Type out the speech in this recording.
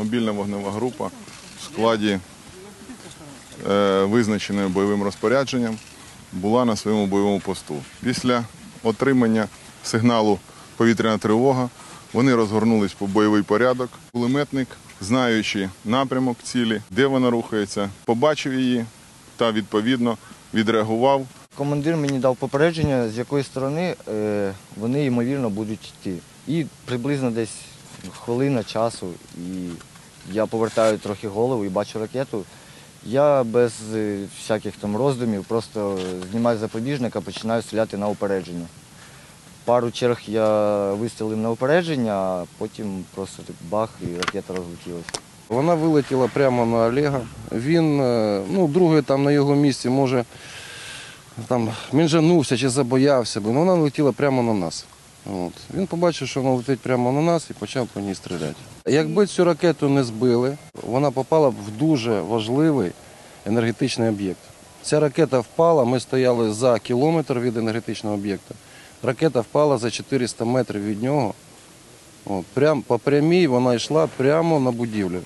Мобільна вогнева група в складі е, визначеною бойовим розпорядженням була на своєму бойовому посту. Після отримання сигналу повітряна тривога вони розгорнулись по бойовий порядок. Кулеметник, знаючи напрямок цілі, де вона рухається, побачив її та відповідно відреагував Командир мені дав попередження, з якої сторони е, вони ймовірно будуть йти. І приблизно десь хвилина часу, і я повертаю трохи голову і бачу ракету. Я без е, всяких там роздумів просто знімаю запобіжника, починаю стріляти на упередження. Пару черг я вистрілив на упередження, а потім просто бах і ракета розлетілася. Вона вилетіла прямо на Олега. Він, е, ну, другий там на його місці, може, там мінжанувся чи забоявся, але вона летіла прямо на нас. От. Він побачив, що вона летить прямо на нас і почав по ній стріляти. Якби цю ракету не збили, вона попала б в дуже важливий енергетичний об'єкт. Ця ракета впала, ми стояли за кілометр від енергетичного об'єкта. Ракета впала за 400 метрів від нього. От, прям, по прямій вона йшла прямо на будівлю.